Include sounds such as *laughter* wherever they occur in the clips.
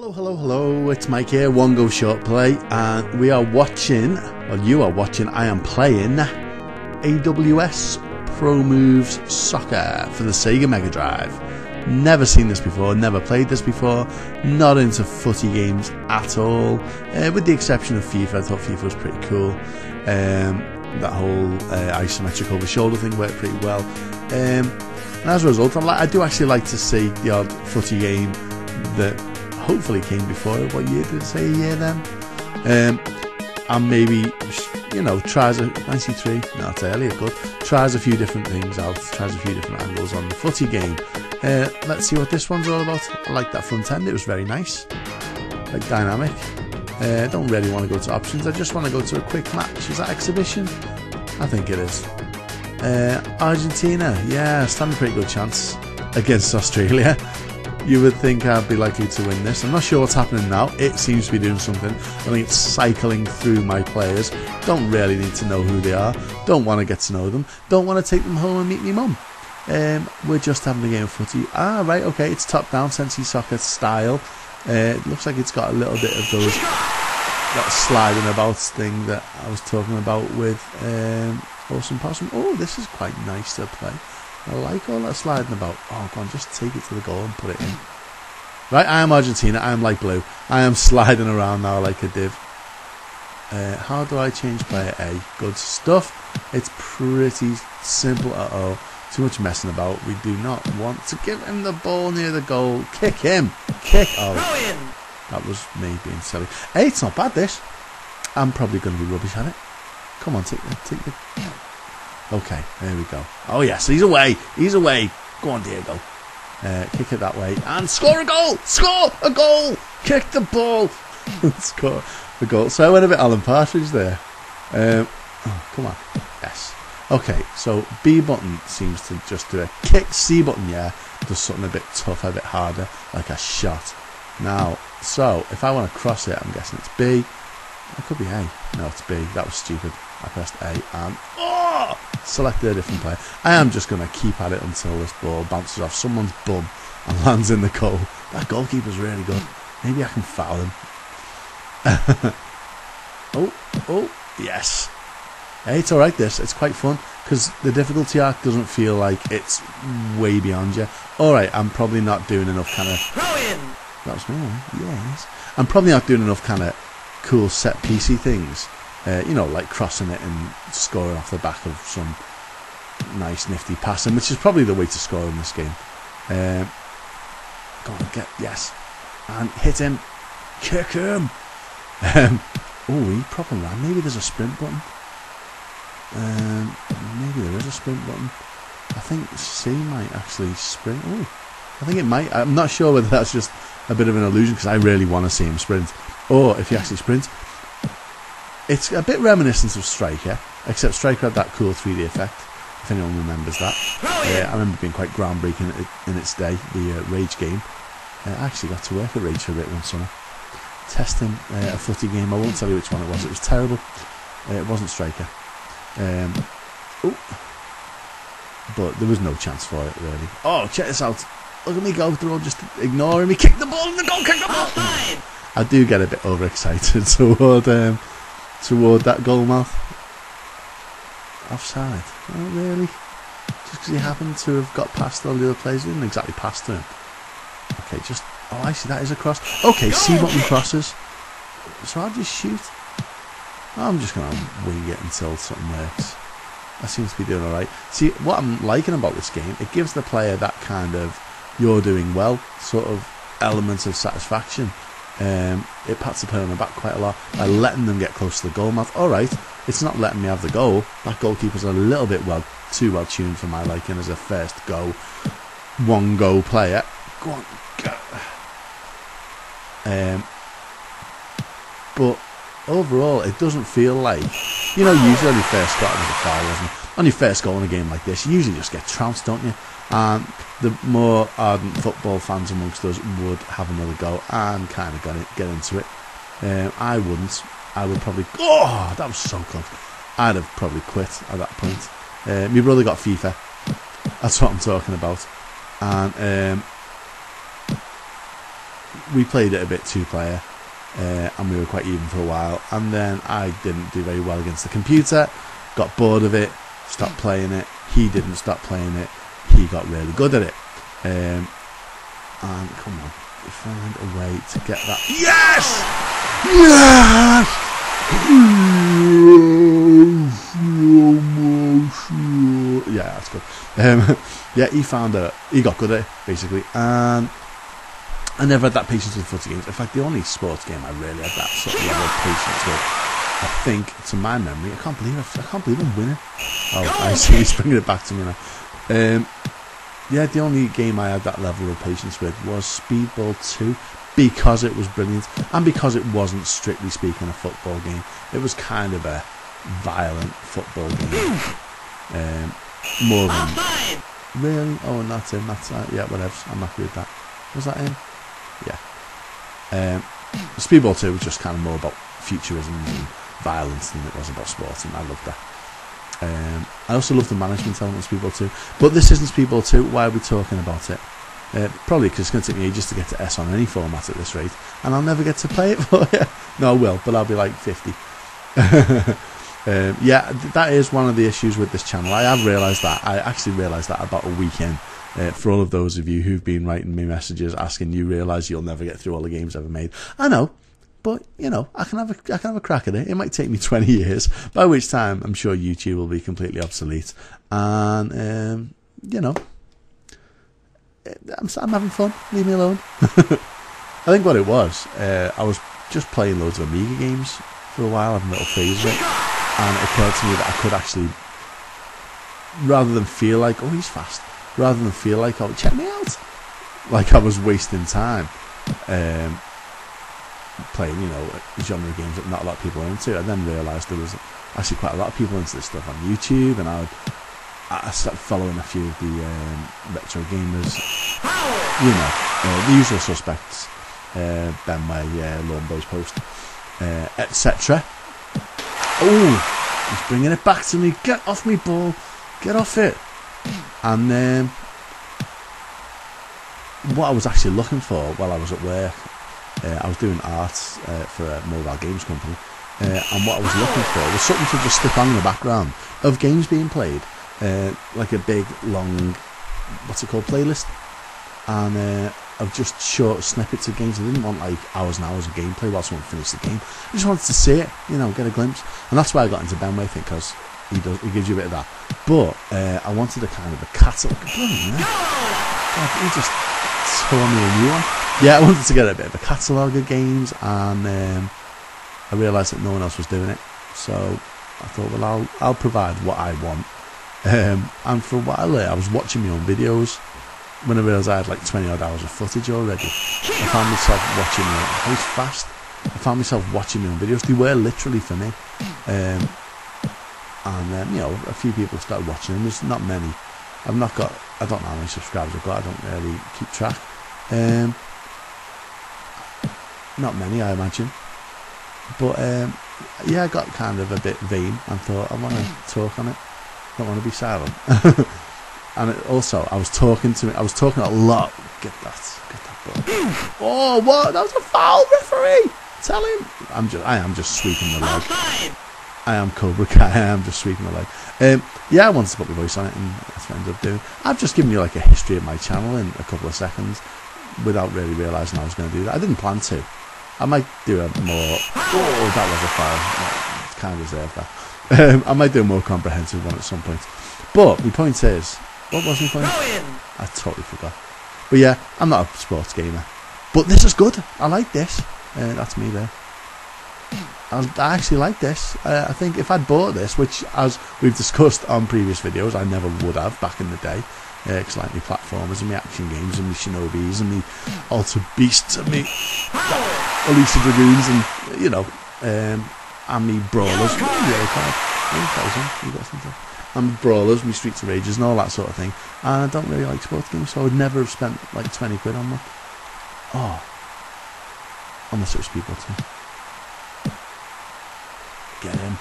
Hello, hello, hello. It's Mike here, One Go Short Play, and we are watching, well, you are watching, I am playing AWS Pro Moves Soccer for the Sega Mega Drive. Never seen this before, never played this before, not into footy games at all, uh, with the exception of FIFA. I thought FIFA was pretty cool. Um, that whole uh, isometric over shoulder thing worked pretty well. Um, and as a result, I, I do actually like to see the odd footy game that hopefully came before. What year did it say? A year then? Um, and maybe you know tries a 93 no it's earlier good tries a few different things out tries a few different angles on the footy game. Uh, let's see what this one's all about. I like that front end. It was very nice. Like dynamic. Uh, don't really want to go to options. I just want to go to a quick match. Is that exhibition? I think it is. Uh, Argentina. Yeah stand a pretty good chance against Australia *laughs* you would think I'd be likely to win this. I'm not sure what's happening now. It seems to be doing something. I think it's cycling through my players. Don't really need to know who they are. Don't want to get to know them. Don't want to take them home and meet me mum. Um, we're just having a game of footy. Ah, right, okay. It's top down, Sensi soccer style. Uh, it looks like it's got a little bit of those that sliding about thing that I was talking about with um, Awesome Possum. Oh, this is quite nice to play. I like all that sliding about. Oh, go on, just take it to the goal and put it in. Right, I am Argentina. I am light blue. I am *laughs* sliding around now like a div. Uh, how do I change player A? Good stuff. It's pretty simple at all. Too much messing about. We do not want to give him the ball near the goal. Kick him. Kick. Oh, that was me being silly. Hey, it's not bad. This. I'm probably going to be rubbish at it. Come on, take the take the. Okay, there we go. Oh yes, he's away. He's away. Go on, Diego. Uh, kick it that way and score a goal. Score a goal. Kick the ball. *laughs* score a goal. So I went a bit Alan Partridge there. Um, oh, come on. Yes. Okay, so B button seems to just do a kick. C button, yeah, does something a bit tougher, a bit harder, like a shot. Now, so if I want to cross it, I'm guessing it's B. It could be A. No, it's B. That was stupid. I pressed A and oh, selected a different player. I am just going to keep at it until this ball bounces off someone's bum and *laughs* lands in the goal. That goalkeeper's really good. Maybe I can foul him. *laughs* oh, oh, yes. Hey, it's alright this. It's quite fun because the difficulty arc doesn't feel like it's way beyond you. Alright, I'm probably not doing enough kind of... That was me, yes. I'm probably not doing enough kind of cool set piece things uh, you know, like crossing it and scoring off the back of some nice nifty passing, which is probably the way to score in this game. Um, go on, get yes, and hit him, kick him. Um, oh, he proper ran. Maybe there's a sprint button. Um, maybe there is a sprint button. I think C might actually sprint. Oh, I think it might. I'm not sure whether that's just a bit of an illusion because I really want to see him sprint. Or if he actually sprints, it's a bit reminiscent of Striker, except Striker had that cool 3D effect. If anyone remembers that, uh, I remember being quite groundbreaking in its day. The uh, Rage game. Uh, I actually got to work at Rage for a bit one summer, testing uh, a footy game. I won't tell you which one it was. It was terrible. Uh, it wasn't Striker. Um, but there was no chance for it really. Oh, check this out! Look at me go through, all just ignoring me. Kick the ball in the goal. Kick the ball. I do get a bit overexcited *laughs* toward. Um, toward that goal mouth. Offside. Oh, really? Just because he happened to have got past all the other players, he didn't exactly pass to him. Okay, just. Oh, I see, that is a cross. Okay, button crosses. So I'll just shoot. I'm just going to wing it until something works. I seems to be doing alright. See, what I'm liking about this game, it gives the player that kind of you're doing well sort of element of satisfaction. Um, it pats the player on the back quite a lot by letting them get close to the goal mouth. All right, it's not letting me have the goal. That goalkeeper's a little bit well too well tuned for my liking as a first go, one go player. Go on, go. Um, but overall, it doesn't feel like you know. Usually, when you first wasn't on your first goal in a game like this, you usually just get trounced, don't you? And the more ardent football fans amongst us would have another go and kind of it, get into it. Um, I wouldn't. I would probably. Oh, that was so close. I'd have probably quit at that point. Uh, my brother got FIFA. That's what I'm talking about. And um, we played it a bit two player, uh, and we were quite even for a while. And then I didn't do very well against the computer, got bored of it, stopped playing it. He didn't stop playing it. He got really good at it. Um, and come on, find a way to get that. Yes! Yes! Yeah, that's good. Um, *laughs* yeah, he found a. He got good at it basically, and I never had that patience with footy games. In fact, the only sports game I really had that sort of level of patience with, I think, to my memory, I can't believe it. I can't believe I'm winning. Oh, I see. He's bringing it back to me now. Um, yeah, the only game I had that level of patience with was Speedball 2 because it was brilliant and because it wasn't strictly speaking a football game. It was kind of a violent football game. Um, more than really. Oh, and that's him. That's uh, yeah. Whatever. I'm happy with that. Was that him? Yeah. Um, Speedball 2 was just kind of more about futurism and violence than it was about sports, and I loved that. Um, I also love the management element of Speedball 2, but this isn't Speedball 2. Why are we talking about it? Uh, probably because it's going to take me ages to get to S on any format at this rate, and I'll never get to play it *laughs* for you. No, I will, but I'll be like 50. *laughs* um, yeah, that is one of the issues with this channel. I have realised that. I actually realised that about a weekend. Uh, for all of those of you who've been writing me messages asking, you realise you'll never get through all the games ever made. I know, but you know, I can have a I can have a crack at it. It might take me *laughs* twenty years, by which time I'm sure YouTube will be completely obsolete. And um, you know, I'm, I'm having fun. Leave me alone. *laughs* I think what it was, uh, I was just playing loads of Amiga games for a while, having a little phase of it, and it occurred to me that I could actually, rather than feel like, oh, he's fast, rather than feel like, oh, check me out, like I was wasting time. Um, playing, you know, genre games that not a lot of people are into. I then realised there was actually quite a lot of people into this stuff on YouTube, and I would, I started following a few of the um, retro gamers, you know, uh, the usual suspects, uh, Benway, uh, Lawn Boys Post, uh, etc. Oh, he's bringing it back to me. Get off me ball. Get off it. And um, what I was actually looking for while I was at work uh, I was doing art uh, for a mobile games company, uh, and what I was looking for was something to just stick on in the background of games being played, uh, like a big long, what's it called, playlist, and uh, of just short snippets of games. I didn't want like hours and hours of gameplay while someone finished the game. I just wanted to see it, you know, get a glimpse, and that's why I got into Benway, I think, because he does, he gives you a bit of that. But uh, I wanted a kind of a catalogue. God, he just tore me a new one yeah, I wanted to get a bit of a catalogue of games, and um, I realised that no one else was doing it. So I thought, well, I'll I'll provide what I want. Um, and for a while there, I was watching my own videos. When I realised I had like 20 odd hours of footage already, I found myself watching my I was fast. I found myself watching my own videos. They were literally for me. Um, and then, you know, a few people started watching them. There's not many. I've not got, I don't know how many subscribers I've got. I don't really keep track. Um, not many, I imagine. But um, yeah, I got kind of a bit vain and thought I want to talk on it. I don't want to be silent. *laughs* and it, also, I was talking to me. I was talking a lot. Get that, get that ball. *clears throat* oh, what? That was a foul, referee. Tell him. I'm just. I am just sweeping the leg. I am Cobra Kai. I am just sweeping the leg. Um, yeah, I wanted to put my voice on it, and that's what I ended up doing. I've just given you like a history of my channel in a couple of seconds, without really realising I was going to do that. I didn't plan to. I might do a more. Oh, that was a foul. Kind of deserved that. Um, I might do a more comprehensive one at some point. But my point is, what was my point? I totally forgot. But yeah, I'm not a sports gamer. But this is good. I like this. Uh, that's me there. I, I actually like this. Uh, I think if I'd bought this, which as we've discussed on previous videos, I never would have back in the day, because uh, like me platformers and me action games and me shinobis and me Altered Beasts and me Alisia Dragoons and you know um, and me brawlers. And brawlers, me Streets of Rages and all that sort of thing. And I don't really like sports games so I would never have spent like 20 quid on one. Oh. Unless it was Speedball 2 get him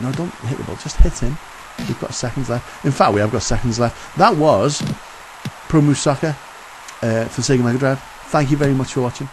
no don't hit the ball just hit him We've got seconds left. In fact, we have got seconds left. That was Pro Move Soccer uh, for Sega Mega Drive. Thank you very much for watching.